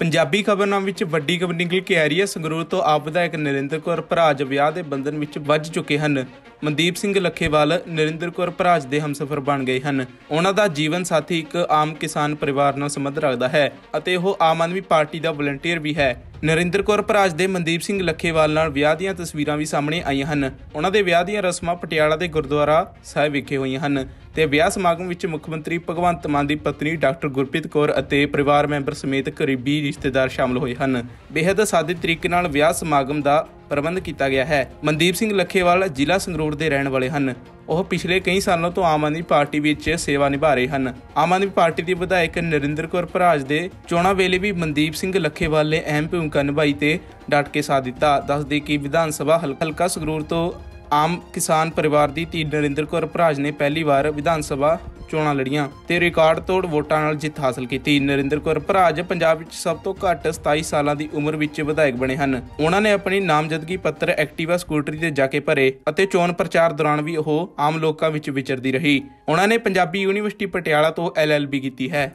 ਪੰਜਾਬੀ ਖਬਰਨਾਮ ਵਿੱਚ ਵੱਡੀ ਖਬਰ ਨਿਕਲ ਕੇ ਆ ਰਹੀ ਹੈ ਸੰਗਰੂਰ ਤੋਂ ਆਪ ਵਿਧਾਇਕ ਨਰਿੰਦਰ ਕੌਰ ਭਰਾਜ ਵਿਆਹ ਦੇ ਬੰਧਨ ਵਿੱਚ ਵੱਜ ਚੁੱਕੇ ਹਨ। ਮਨਦੀਪ ਸਿੰਘ ਲੱਖੇਵਾਲ, ਨਰਿੰਦਰ ਕੌਰ ਭਰਾਜ ਦੇ ਹਮਸਫਰ ਬਣ ਗਏ ਹਨ। ਉਹਨਾਂ ਦਾ ਜੀਵਨ ਸਾਥੀ ਇੱਕ ਆਮ ਕਿਸਾਨ ਪਰਿਵਾਰ ਨਾਲ ਸੰਬੰਧ ਰੱਖਦਾ ਹੈ ਅਤੇ ਉਹ ਆਮ ਆਦਮੀ ਪਾਰਟੀ ਦਾ ਵਲੰਟੀਅਰ ਵੀ ਹੈ। ਨਰਿੰਦਰ ਕੌਰ ਭਰਾਜ ਦੇ ਮਨਦੀਪ ਸਿੰਘ ਲੱਖੇਵਾਲ ਨਾਲ ਵਿਆਹ ਦੀਆਂ ਤਸਵੀਰਾਂ ਵੀ ਸਾਹਮਣੇ ਆਈਆਂ ਹਨ। ਉਹਨਾਂ ਦੇ ਵਿਆਹ ਦੀਆਂ ਰਸਮਾਂ ਪਟਿਆਲਾ ਦੇ ਗੁਰਦੁਆਰਾ ਸਾਹਿਬ ਵਿਖੇ ਹੋਈਆਂ ਹਨ। ਤੇ ਵਿਆਹ ਸਮਾਗਮ ਵਿੱਚ ਮੁੱਖ ਮੰਤਰੀ ਭਗਵੰਤ ਮਾਨ ਦੀ ਪਤਨੀ ਡਾਕਟਰ ਗੁਰਪ੍ਰੀਤ ਕੌਰ ਅਤੇ ਪਰਿਵਾਰ ਮੈਂਬਰ ਸਮੇਤ ਕਰੀਬੀ ਰਿਸ਼ਤੇਦਾਰ ਸ਼ਾਮਲ ਹੋਏ ਹਨ। ਬੇहद ਸਾਦੇ ਤਰੀਕੇ ਨਾਲ ਵਿਆਹ ਸਮਾਗਮ ਦਾ ਪ੍ਰਬੰਧ ਕੀਤਾ ਗਿਆ ਹੈ। ਮਨਦੀਪ ਸਿੰਘ ਲੱਖੇਵਾਲ ਜ਼ਿਲ੍ਹਾ ਸੰਗਰੂਰ ਦੇ ਰਹਿਣ ਵਾਲੇ ਹਨ। ਉਹ ਪਿਛਲੇ ਕਈ ਸਾਲਾਂ ਤੋਂ ਆਮ ਆਦਮੀ ਪਾਰਟੀ ਵਿੱਚ ਸੇਵਾ ਨਿਭਾ ਰਹੇ ਹਨ। ਆਮ ਆਦਮੀ ਪਾਰਟੀ ਦੀ ਵਿਧਾਇਕ ਨਰਿੰਦਰ ਕੌਰ ਭਰਾਜ ਦੇ ਚੋਣਾਂ ਵੇਲੇ ਵੀ ਮਨਦੀਪ ਸਿੰਘ ਲੱਖੇਵਾਲ ਨੇ ਅਹਿਮ ਭੂਮਿਕਾ ਨਿਭਾਈ ਤੇ ਡਟ ਕੇ ਸਾਥ ਦਿੱਤਾ। ਦੱਸਦੇ ਕਿ ਵਿਧਾਨ ਸਭਾ ਹਲ- ਹਲਕਾ ਸੰਗਰੂਰ ਤੋਂ ਆਮ ਕਿਸਾਨ ਪਰਿਵਾਰ ਦੀ ਧੀ ਨਰਿੰਦਰ ਕੌਰ ਭਰਾਜ ਨੇ ਪਹਿਲੀ ਵਾਰ ਵਿਧਾਨ ਸਭਾ ਚੋਣਾਂ ਲੜੀਆਂ ਤੇ ਰਿਕਾਰਡ ਤੋੜ ਵੋਟਾਂ ਨਾਲ ਜਿੱਤ ਹਾਸਲ ਕੀਤੀ। ਨਰਿੰਦਰ ਕੌਰ ਭਰਾਜ ਪੰਜਾਬ ਵਿੱਚ ਸਭ ਤੋਂ ਘੱਟ 27 ਸਾਲਾਂ ਦੀ ਉਮਰ ਵਿੱਚ ਵਿਧਾਇਕ ਬਣੇ ਹਨ। ਉਹਨਾਂ ਨੇ ਆਪਣੀ ਨਾਮਜ਼ਦਗੀ ਪੱਤਰ ਐਕਟਿਵਾ ਸਕੂਟਰੀ ਤੇ ਜਾ ਕੇ ਭਰੇ ਅਤੇ ਚੋਣ ਪ੍ਰਚਾਰ ਦੌਰਾਨ ਵੀ ਉਹ ਆਮ ਲੋਕਾਂ ਵਿੱਚ ਵਿਚਰਦੀ ਰਹੀ। ਉਹਨਾਂ ਨੇ ਪੰਜਾਬੀ ਯੂਨੀਵਰਸਿਟੀ ਪਟਿਆਲਾ ਤੋਂ ਐਲਐਲਬੀ ਕੀਤੀ ਹੈ।